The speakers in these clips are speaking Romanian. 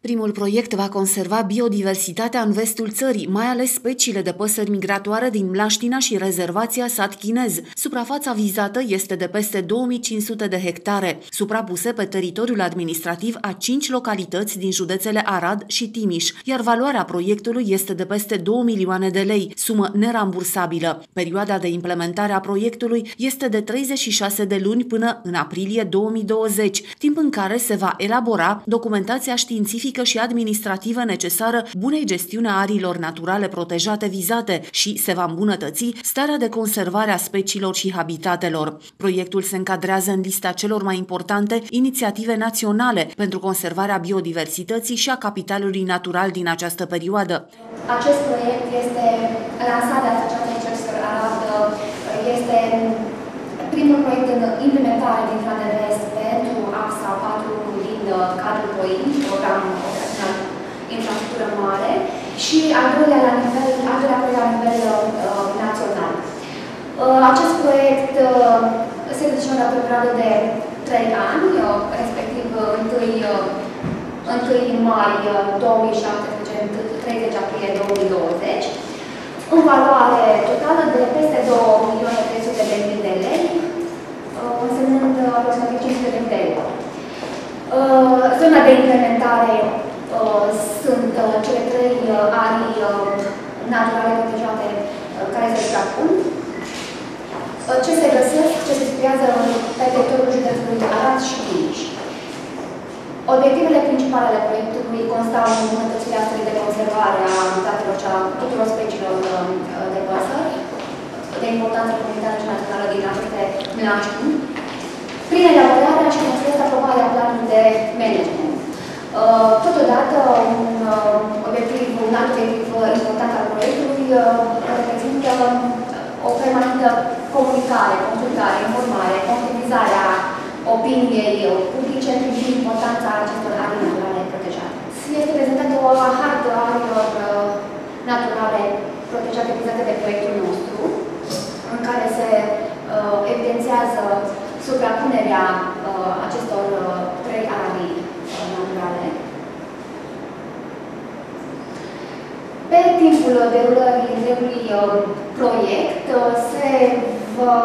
Primul proiect va conserva biodiversitatea în vestul țării, mai ales speciile de păsări migratoare din Mlaștina și rezervația Sat Chinez. Suprafața vizată este de peste 2500 de hectare, suprapuse pe teritoriul administrativ a 5 localități din județele Arad și Timiș, iar valoarea proiectului este de peste 2 milioane de lei, sumă nerambursabilă. Perioada de implementare a proiectului este de 36 de luni până în aprilie 2020, timp în care se va elabora documentația științifică științifică și administrativă necesară bunei gestiune a ariilor naturale protejate vizate și se va îmbunătăți starea de conservare a speciilor și habitatelor. Proiectul se încadrează în lista celor mai importante inițiative naționale pentru conservarea biodiversității și a capitalului natural din această perioadă. Acest proiect este lansat de Asociația Cercetător Arad, este primul proiect în implementare din Flandes de Est pentru AXA 4 Uh, cadrul POIN, program operațional infrastructură mare, și al doilea, la nivel, al doilea proiect la nivel uh, național. Uh, acest proiect uh, se desfășoară pe o perioadă de 3 ani, uh, respectiv 1, uh, 1 mai 2017, 30 aprilie 2020, în valoare totală de peste 2 milioane 300 de mii de lei, însemnând aproximativ 500 de mii de euro. Uh, zona de implementare uh, sunt uh, cele trei arii naturale protejate care se suprapun. Ce se găsesc, ce se situează pe teritoriul județului Arad și Timiș. Obiectivele principale ale proiectului constau în îmbunătățirea stării de conservare a habitatelor și a tuturor speciilor de păsări, de importanță comunitară și națională din aceste mlaștini, prin elaborarea și construiesc aprobarea planului de management. Uh, totodată, un uh, obiectiv, un alt obiectiv important al proiectului uh, reprezintă o permanentă comunicare, consultare, informare, conștientizarea opiniei publice privind importanța acestor arii naturale protejate. Este prezentată o hartă a arilor naturale protejate vizate de proiectul nostru, în care se uh, evidențiază suprapunerea uh, acestor uh, trei arii uh, naturale. Pe timpul derulării întregului uh, proiect uh, se va,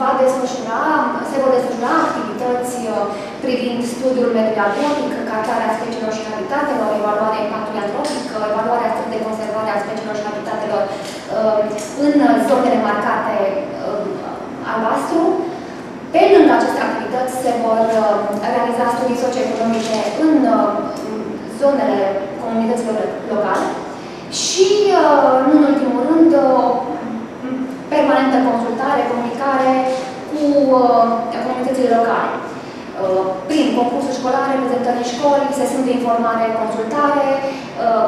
va desfășura, se vor desfășura activități uh, privind studiul meteorologic, cartarea speciilor și habitatelor, evaluarea impactului antropic, evaluarea strict de conservare a speciilor și habitatelor în zonele marcate albastru, pe lângă aceste activități se vor uh, realiza studii socioeconomice în uh, zonele comunităților locale și, uh, nu în ultimul rând, permanentă consultare, comunicare cu comunitățile locale. Prin concursul școlare, prezentări în școli, sesiuni de informare, consultare,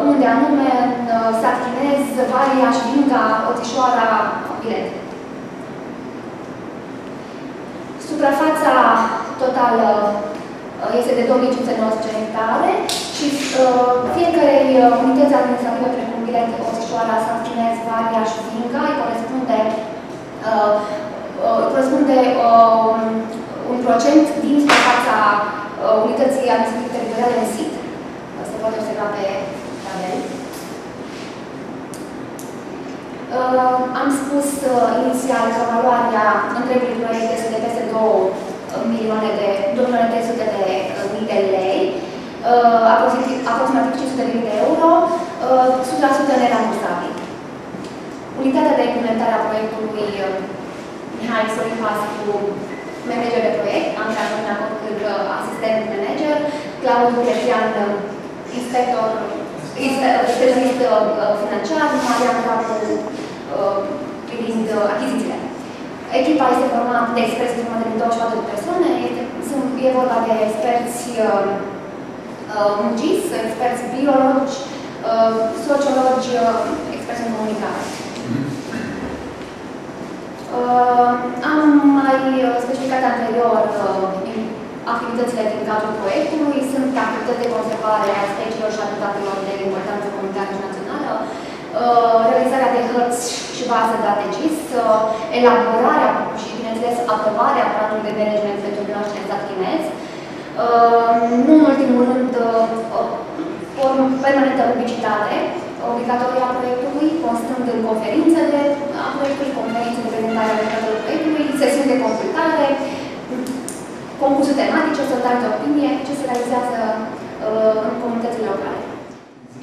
unde anume, Sat Chinez, Valia, Șvinca, Oțișoara, Bilet. Suprafața totală uh, este de 2519 hectare și uh, fiecare uh, unități administrative precum Bilet, Oțișoara, Santinez, Varia și Vinga îi corespunde, uh, uh, corespunde uh, un procent din suprafața uh, unității administrative teritoriale în sit. Se poate observa pe tabel. Uh, am spus uh, inițial că valoarea întregului proiect este de peste 2 uh, milioane de 2 milioane 300 de uh, mii de lei, uh, aproximativ, aproximativ 500 de mii de euro, uh, 100% nerambursabil. Unitatea de implementare a proiectului uh, Mihai Sorin cu manager de proiect, Andreea Sorin Copil, asistent manager, Claudiu Piercian, inspector, specialist financiar, Marian Capu, Uh, privind uh, achizițiile. Echipa este formată de experți formată de 24 de persoane, este, sunt, e vorba de experți uh, uh, muncis, experți biologi, uh, sociologi, uh, experți în comunicare. Uh, am mai specificat anterior uh, activitățile din cadrul proiectului. Sunt activități de conservare a speciilor și habitatelor de importanță comunitară și națională, Uh, realizarea de hărți și baze de date GIS, uh, elaborarea și, bineînțeles, aprobarea planului de management pentru cunoaștere exact chinez, uh, nu în ultimul rând permanentă publicitate obligatorie a proiectului, constând în conferințele a proiectului, conferințe de prezentare a rezultatelor proiectului, sesiuni de consultare, concursuri tematice, soldare de opinie, ce se realizează uh, în comunitățile locale.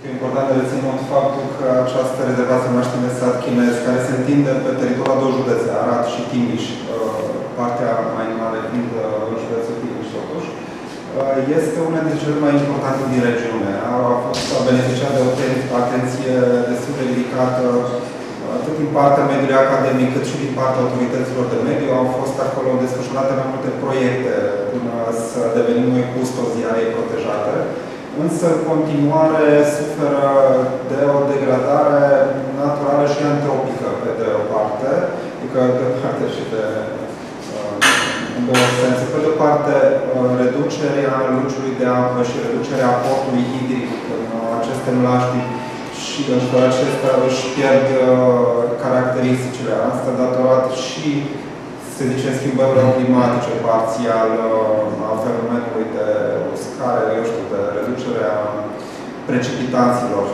E important de reținut faptul că această rezervație Maștine Sat Chinez, care se întinde pe teritoriul a două județe, Arad și Timiș, uh, partea mai mare fiind uh, județul Timiș totuși, uh, este una dintre cele mai importante din regiune. A, fost, a beneficiat de o atenție destul de ridicată atât din partea mediului academic, cât și din partea autorităților de mediu. Au fost acolo desfășurate mai multe proiecte până să devenim noi custozii ei protejate însă în continuare suferă de o degradare naturală și antropică, pe de o parte, adică de o parte și de uh, în două sense. Pe de o parte, uh, reducerea lungului de apă și reducerea aportului hidric în aceste mlaști și în acestea își pierd uh, caracteristicile. Asta datorat și se zice, schimbărilor climatice parțial a fenomenului de uscare, eu știu, de reducerea precipitațiilor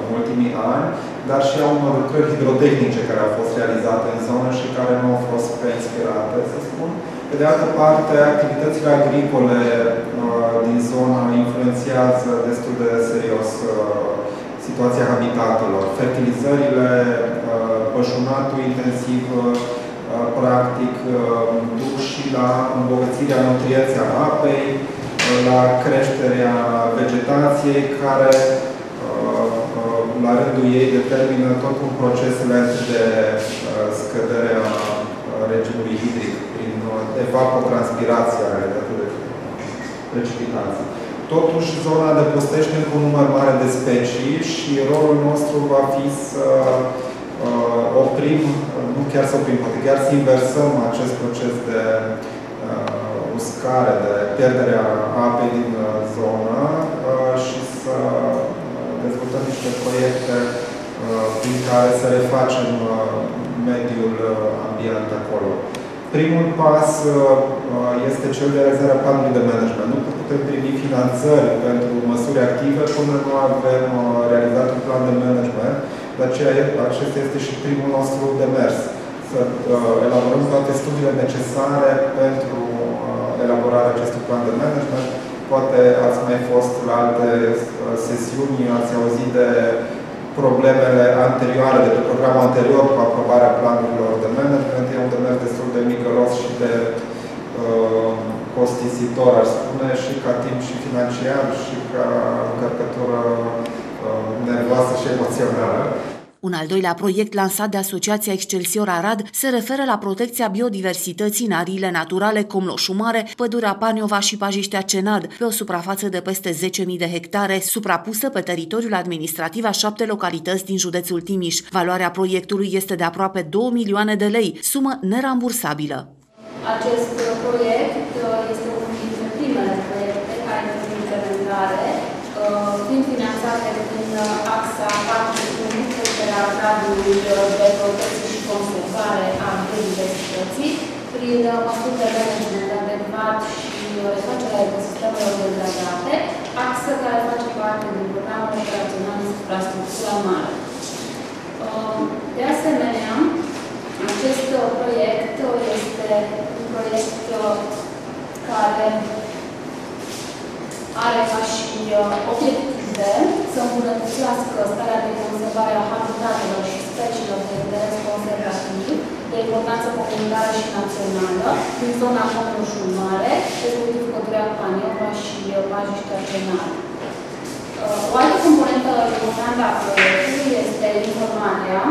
în ultimii ani, dar și a unor lucrări hidrotehnice care au fost realizate în zonă și care nu au fost pe inspirate, să spun. Pe de altă parte, activitățile agricole din zonă influențiază destul de serios situația habitatelor. Fertilizările, pășunatul intensiv, Uh, practic uh, duc și la îmbogățirea nutrienței a apei, uh, la creșterea vegetației, care la rândul ei determină tot un proces lent de scădere a regimului hidric prin evapotranspirația legată de precipitații. Totuși, zona depostește cu un număr mare de specii și rolul nostru va fi să uh, oprim, nu chiar să oprim, poate chiar să inversăm acest proces de uh, uscare, de pierdere a apei din uh, zonă uh, și să dezvoltăm niște proiecte uh, prin care să refacem uh, mediul uh, ambient acolo. Primul pas uh, este cel de realizarea planului de management. Nu putem primi finanțări pentru măsuri active până nu avem uh, realizat un plan de management de aceea, acesta este și primul nostru demers. Să uh, elaborăm toate studiile necesare pentru uh, elaborarea acestui plan de management. Poate ați mai fost la alte uh, sesiuni, ați auzit de problemele anterioare, de pe programul anterior cu aprobarea planurilor de management. E un demers destul de micălos și de uh, costisitor, aș spune, și ca timp și financiar și ca încărcătură Uh, nervoasă și emoțională. Un al doilea proiect lansat de Asociația Excelsior Arad se referă la protecția biodiversității în ariile naturale Comloșumare, Pădurea Paniovaș și Pajiștea Cenad, pe o suprafață de peste 10.000 de hectare, suprapusă pe teritoriul administrativ a șapte localități din județul Timiș. Valoarea proiectului este de aproape 2 milioane de lei, sumă nerambursabilă. Acest proiect uh, este unul dintre primele proiecte care sunt implementare, uh, fiind finanțate axa 4.1, creșterea gradului de protecție și conservare a biodiversității, prin măsuri de management adecvat și refacerea ecosistemelor degradate, axă care face parte din programul operațional de infrastructură mare. De asemenea, acest proiect este un proiect care are ca și obiectiv să îmbunătățească starea de conservare a habitatelor și speciilor de interes conservativ, de importanță comunitară și națională, din zona Comușul Mare, respectiv Codrea Paniova și Pajiștea Penal. Uh, o altă componentă importantă a proiectului este informarea,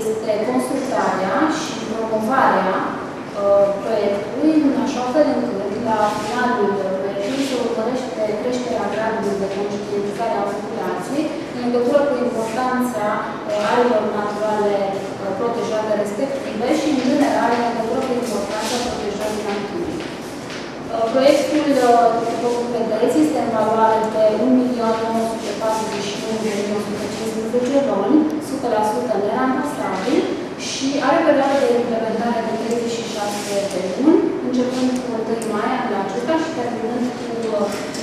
este consultarea și promovarea uh, proiectului în așa fel încât la finalul proiectului se urmărește creșterea gradului de conștientizare a populației în legătură cu importanța uh, arilor naturale uh, protejate respective și, în general, în legătură cu importanța protejării naturii. Uh, proiectul, după cum vedeți, este în valoare de 1.941.115 luni, 100% nerambursabil și are perioadă de implementare de 36 de luni, începând cu 1 mai anul acesta și terminând cu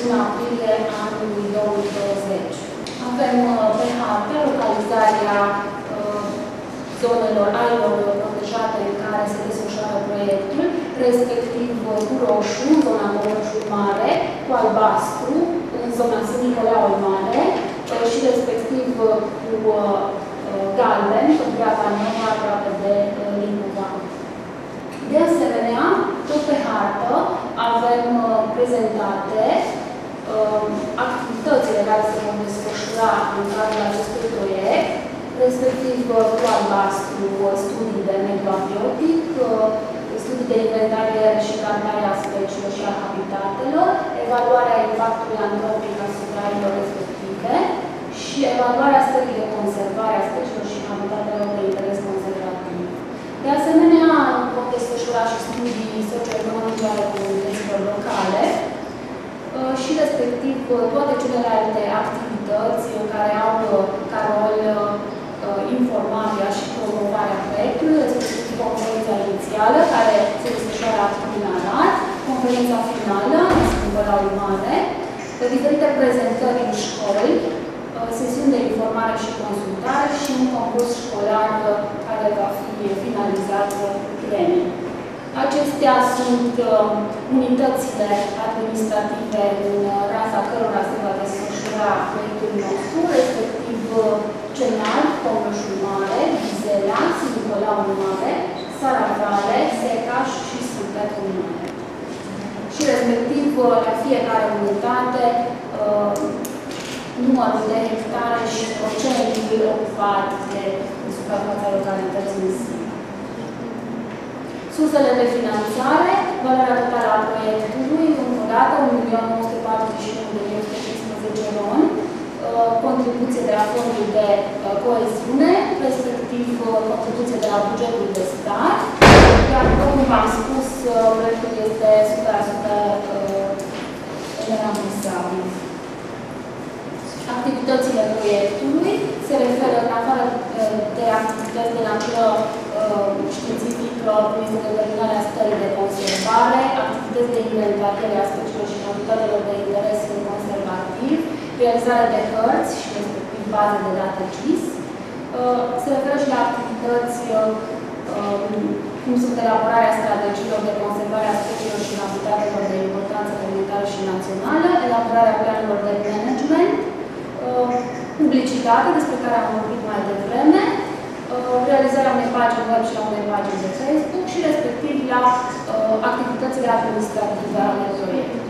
1 aprilie anului 2020. Avem pe hartă localizarea zonelor ailor protejate în care se desfășoară proiectul, respectiv cu roșu, în zona Moroșul Mare, cu albastru, în zona Sfânt Nicoleaul Mare și respectiv cu galben, cu dreapta nouă aproape de Lincova. De asemenea, tot pe hartă avem prezentate activitățile care se vor desfășura în cadrul acestui proiect, respectiv cu albastru studii de mediu abiotic, studii de inventariere și cartare a speciilor și a habitatelor, evaluarea impactului antropic asupra ilor respective și evaluarea stării de conservare a speciilor și habitatelor de interes conservativ. De asemenea, pot desfășura și studii socioeconomice ale comunităților locale și respectiv toate celelalte activități care au ca rol informarea și promovarea proiectului, respectiv conferința inițială, care se desfășoară acum în Arad, conferința finală, în Sfântăraul Mare, diferite prezentări în școli, sesiuni de informare și consultare și un concurs școlar care va fi finalizat cu premii. Acestea sunt unitățile administrative în raza cărora se va desfășura proiectul nostru, respectiv Cenal, Comușul Mare, Vizela, Sinicolau Mare, Saravale, Secaș și Sfântetul Mare. Și respectiv la fiecare unitate numărul de hectare și procentul ocupat de suprafața localității în sine. Sursele de finanțare, valoarea totală a proiectului, încă o dată, 1.941.115 RON, contribuție de la fondul de coeziune, respectiv contribuție de la bugetul de stat, iar, cum v-am spus, proiectul este 100% nerambursabil. Activitățile proiectului se referă, în afară de activități de natură științifică, prin determinarea stării de conservare, activități de inventariere a speciilor și habitatelor de interes conservativ, realizarea de hărți și respectiv baze de date GIS. Se referă și la activități cum sunt elaborarea strategiilor de conservare a speciilor și habitatelor de importanță comunitară și națională, elaborarea planurilor de management, publicitate, despre care am vorbit mai devreme, realizarea unei pagini web și a unei pagini de Facebook și respectiv la activitățile administrative ale proiectului.